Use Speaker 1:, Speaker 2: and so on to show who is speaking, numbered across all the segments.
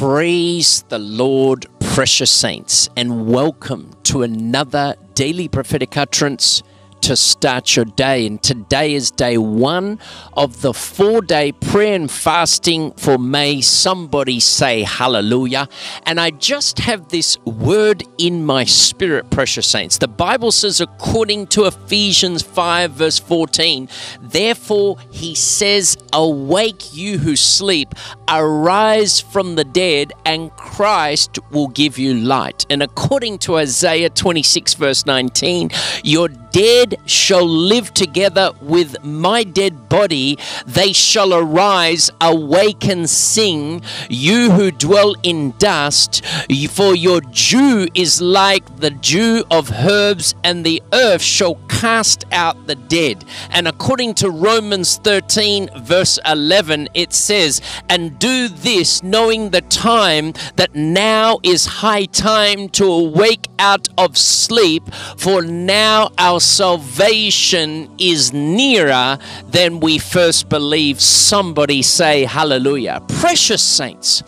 Speaker 1: Praise the Lord, precious saints, and welcome to another daily prophetic utterance to start your day. And today is day one of the four day prayer and fasting for May. Somebody say hallelujah. And I just have this word in my spirit, precious saints. The Bible says, according to Ephesians 5, verse 14, therefore he says, Awake you who sleep, arise from the dead, and Christ will give you light. And according to Isaiah 26, verse 19, your dead shall live together with my dead body. They shall arise, awake, and sing. You who dwell in dust, for your dew is like the dew of herbs, and the earth shall cast out the dead. And according to Romans 13, verse 11, it says, And do this, knowing the time that now is high time to awake out of sleep, for now our salvation is nearer than we first believed. Somebody say hallelujah. Precious saints,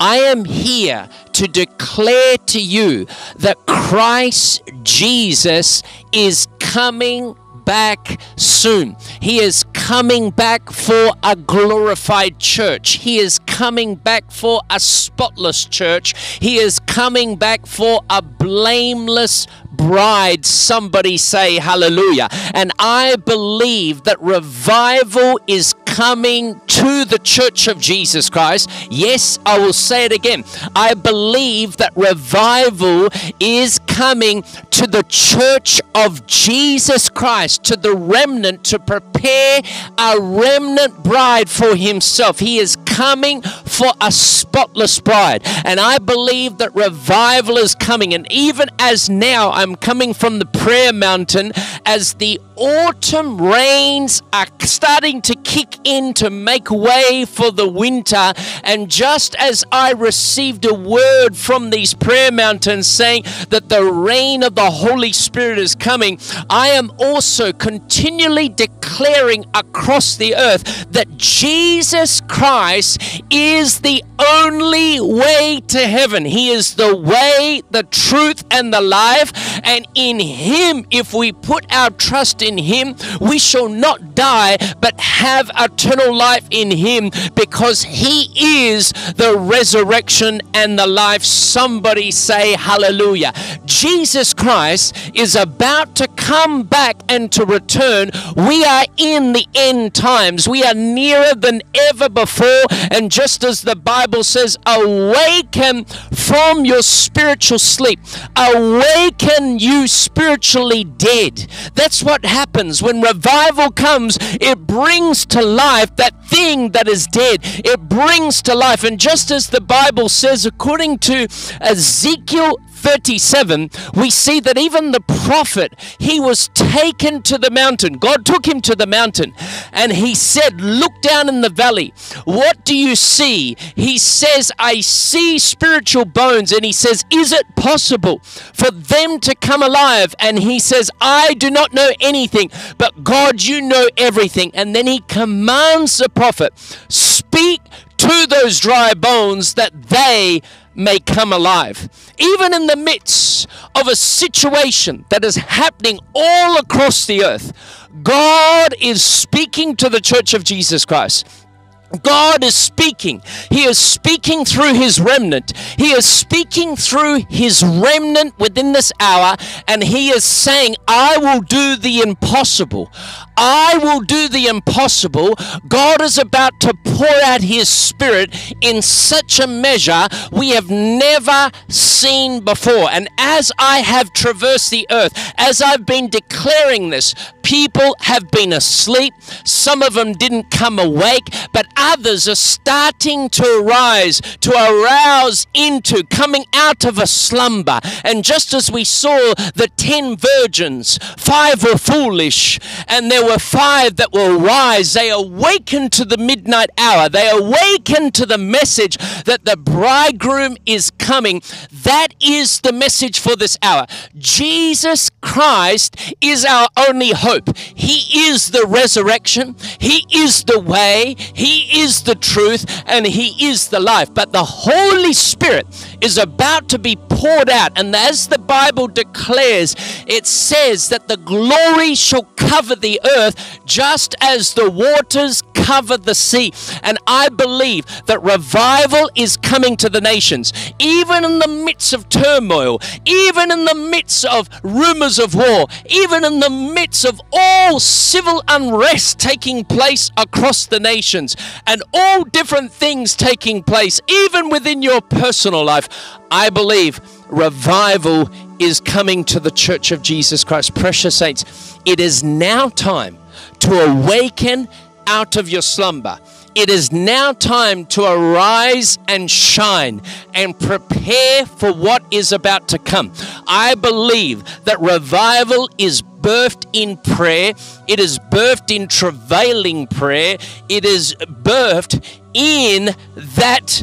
Speaker 1: I am here to declare to you that Christ Jesus is coming back soon. He is coming back for a glorified church. He is coming back for a spotless church. He is coming back for a blameless bride. Somebody say hallelujah. And I believe that revival is coming to the church of Jesus Christ. Yes, I will say it again. I believe that revival is coming to the church of Jesus Christ, to the remnant, to prepare a remnant bride for himself. He is coming for a spotless bride. And I believe that revival is coming. And even as now I'm coming from the prayer mountain, as the autumn rains are starting to kick in to make way for the winter. And just as I received a word from these prayer mountains saying that the rain of the Holy Spirit is coming, I am also continually declaring across the earth that Jesus Christ is the only way to heaven. He is the way, the truth, and the life. And in Him, if we put our trust in Him, we shall not die but have eternal life in Him because He is the resurrection and the life. Somebody say hallelujah. Jesus Christ is about to come back and to return. We are in the end times, we are nearer than ever before. And just as the Bible says, awaken from your spiritual sleep, awaken you spiritually dead. That's what happens when revival comes, it brings to life that thing that is dead. It brings to life. And just as the Bible says, according to Ezekiel 37, we see that even the prophet, he was taken to the mountain. God took him to the mountain and he said, Look down in the valley. What do you see? He says, I see spiritual bones. And he says, Is it possible for them to come alive? And he says, I do not know anything, but God, you know everything. And then he commands the prophet, Speak to those dry bones that they may come alive. Even in the midst of a situation that is happening all across the earth, God is speaking to the church of Jesus Christ. God is speaking. He is speaking through his remnant. He is speaking through his remnant within this hour, and he is saying, I will do the impossible. I will do the impossible. God is about to pour out His Spirit in such a measure we have never seen before. And as I have traversed the earth, as I've been declaring this, people have been asleep. Some of them didn't come awake, but others are starting to rise, to arouse into, coming out of a slumber. And just as we saw the ten virgins, five were foolish, and there were five that will rise. They awakened to the midnight hour. They awakened to the message that the bridegroom is coming. That is the message for this hour. Jesus Christ is our only hope. Hope. He is the resurrection, He is the way, He is the truth, and He is the life. But the Holy Spirit is about to be poured out. And as the Bible declares, it says that the glory shall cover the earth just as the waters cover the sea. And I believe that revival is coming to the nations, even in the midst of turmoil, even in the midst of rumors of war, even in the midst of all civil unrest taking place across the nations, and all different things taking place, even within your personal life. I believe revival is coming to the church of Jesus Christ. Precious saints, it is now time to awaken out of your slumber. It is now time to arise and shine and prepare for what is about to come. I believe that revival is birthed in prayer, it is birthed in travailing prayer, it is birthed in that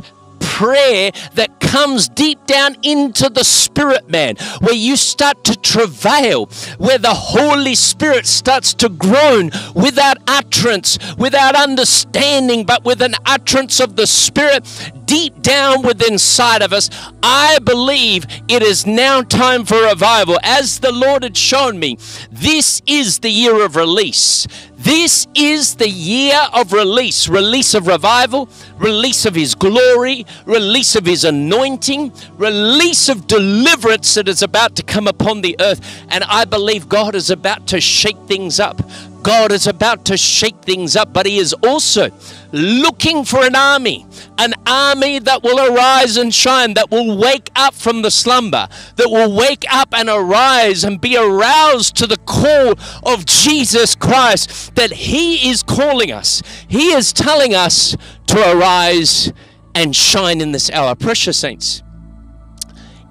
Speaker 1: prayer that comes deep down into the spirit man, where you start to travail, where the Holy Spirit starts to groan without utterance, without understanding, but with an utterance of the Spirit deep down within inside of us. I believe it is now time for revival. As the Lord had shown me, this is the year of release. This is the year of release release of revival, release of His glory, release of His anointing, release of deliverance that is about to come upon the earth. And I believe God is about to shake things up. God is about to shake things up, but He is also looking for an army, an army that will arise and shine, that will wake up from the slumber, that will wake up and arise and be aroused to the call of Jesus Christ, that He is calling us. He is telling us to arise and shine in this hour. Precious saints,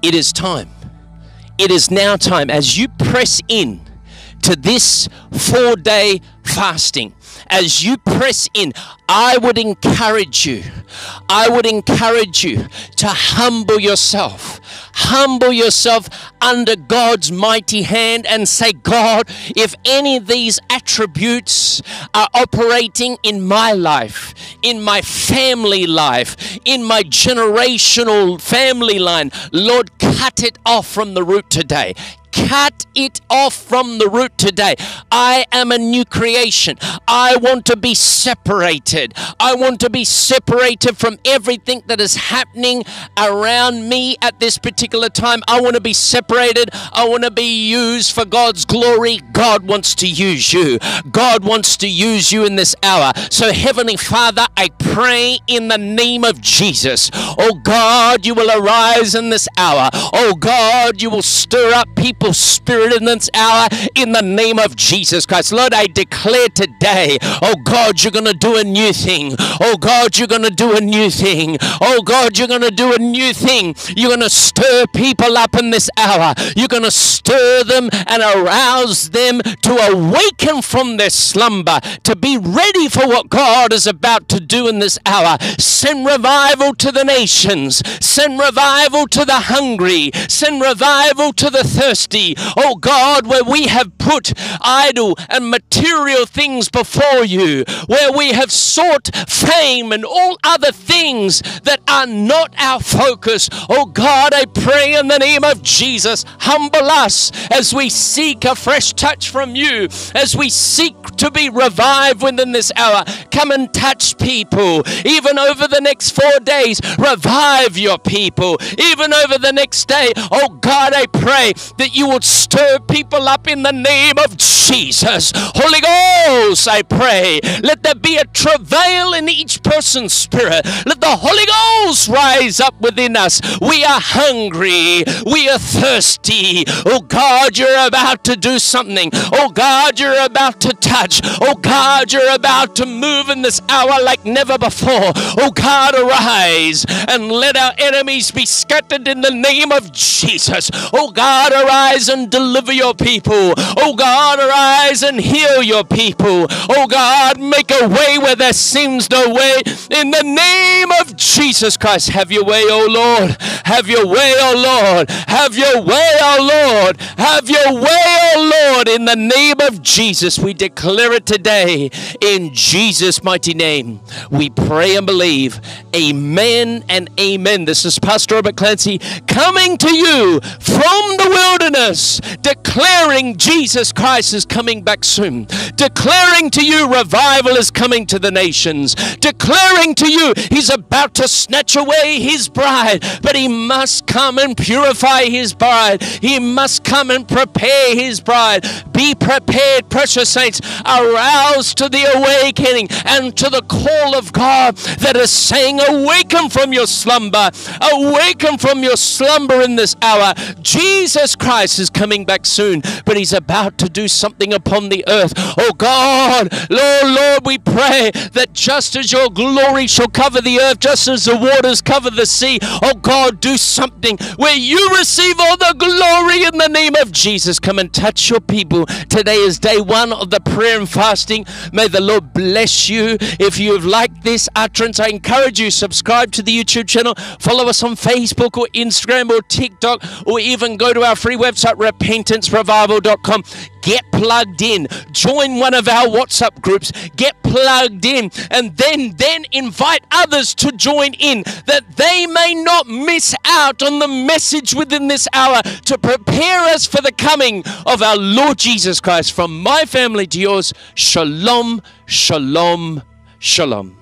Speaker 1: it is time. It is now time as you press in to this four day fasting, as you press in, I would encourage you, I would encourage you to humble yourself. Humble yourself under God's mighty hand and say, God, if any of these attributes are operating in my life, in my family life, in my generational family line, Lord, cut it off from the root today cut it off from the root today. I am a new creation. I want to be separated. I want to be separated from everything that is happening around me at this particular time. I want to be separated. I want to be used for God's glory. God wants to use you. God wants to use you in this hour. So, Heavenly Father, I pray in the name of Jesus. Oh God, you will arise in this hour. Oh God, you will stir up people people's spirit in this hour in the name of Jesus Christ. Lord, I declare today, oh God, you're going to do a new thing. Oh God, you're going to do a new thing. Oh God, you're going to do a new thing. You're going to stir people up in this hour. You're going to stir them and arouse them to awaken from their slumber, to be ready for what God is about to do in this hour. Send revival to the nations. Send revival to the hungry. Send revival to the thirsty oh God, where we have put idle and material things before you, where we have sought fame and all other things that are not our focus. Oh God, I pray in the name of Jesus, humble us as we seek a fresh touch from you, as we seek to be revived within this hour. Come and touch people, even over the next four days. Revive your people, even over the next day. Oh God, I pray that you you would stir people up in the name of Jesus. Holy Ghost, I pray, let there be a travail in each person's spirit. Let the Holy Ghost rise up within us. We are hungry, we are thirsty. Oh God, you're about to do something. Oh God, you're about to touch. Oh God, you're about to move in this hour like never before. Oh God, arise and let our enemies be scattered in the name of Jesus. Oh God, arise arise and deliver your people. Oh God, arise and heal your people. Oh God, make a way where there seems no way. In the name of Jesus Christ, have your way, oh Lord. Have your way, oh Lord. Have your way, oh Lord. Have your way, oh Lord. In the name of Jesus, we declare it today. In Jesus' mighty name, we pray and believe. Amen and amen. This is Pastor Robert Clancy coming to you from the wilderness, declaring Jesus Christ is coming back soon, declaring to you revival is coming to the nations, declaring to you he's about to snatch away his bride, but he must come and purify his bride. He must come and prepare his bride. Be prepared, precious saints, arouse to the awakening and to the call of God that is saying, Awaken from your slumber, awaken from your slumber in this hour. Jesus Christ is coming back soon, but he's about to do something upon the earth. Oh God, Lord, Lord, we pray that just as your glory shall cover the earth, just as the waters cover the sea, oh God, do something where you receive all the glory in the name of Jesus. Come and touch your people. Today is day one of the prayer and fasting. May the Lord bless you. If you have liked this utterance, I encourage you subscribe to the YouTube channel, follow us on Facebook or Instagram or TikTok, or even go to our free website repentancerevival.com. Get plugged in. Join one of our WhatsApp groups. Get plugged in, and then then invite others to join in that they may not miss out on the message within this hour to prepare us for the coming of our Lord Jesus Christ. From my family to yours, shalom, shalom, shalom.